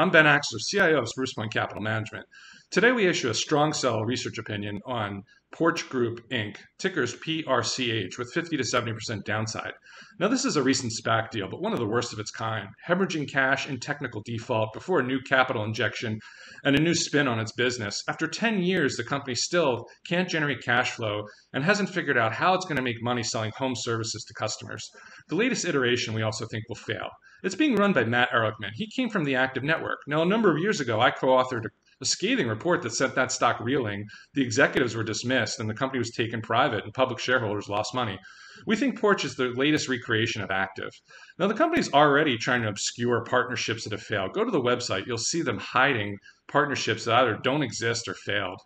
I'm Ben Axler, CIO of Spruce Point Capital Management. Today we issue a strong sell research opinion on Porch Group Inc., tickers PRCH, with 50 to 70% downside. Now, this is a recent SPAC deal, but one of the worst of its kind, hemorrhaging cash in technical default before a new capital injection and a new spin on its business. After 10 years, the company still can't generate cash flow and hasn't figured out how it's going to make money selling home services to customers. The latest iteration we also think will fail. It's being run by Matt Ehrlichman. He came from the Active Network. Now, a number of years ago, I co authored a scathing report that sent that stock reeling. The executives were dismissed and the company was taken private and public shareholders lost money. We think Porch is the latest recreation of Active. Now, the company's already trying to obscure partnerships that have failed. Go to the website, you'll see them hiding partnerships that either don't exist or failed.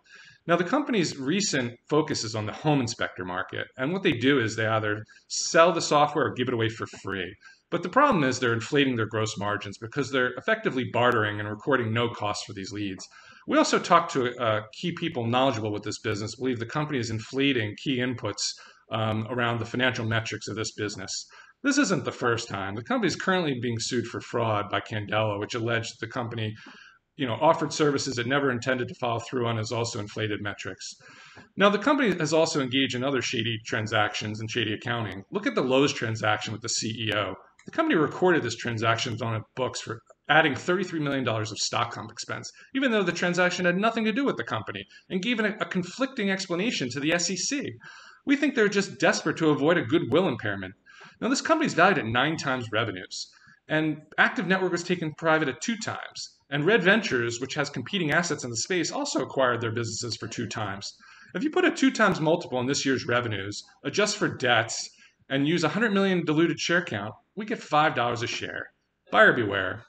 Now, the company's recent focus is on the home inspector market. And what they do is they either sell the software or give it away for free. But the problem is they're inflating their gross margins because they're effectively bartering and recording no cost for these leads. We also talked to uh, key people knowledgeable with this business, believe the company is inflating key inputs um, around the financial metrics of this business. This isn't the first time. The company is currently being sued for fraud by Candela, which alleged the company you know, offered services it never intended to follow through on has also inflated metrics. Now, the company has also engaged in other shady transactions and shady accounting. Look at the Lowe's transaction with the CEO. The company recorded this transaction on its books for adding $33 million of stock comp expense, even though the transaction had nothing to do with the company, and gave a, a conflicting explanation to the SEC. We think they're just desperate to avoid a goodwill impairment. Now, this company's valued at nine times revenues, and Active Network was taken private at two times. And Red Ventures, which has competing assets in the space, also acquired their businesses for two times. If you put a two times multiple on this year's revenues, adjust for debts, and use 100 million diluted share count, we get $5 a share. Buyer beware.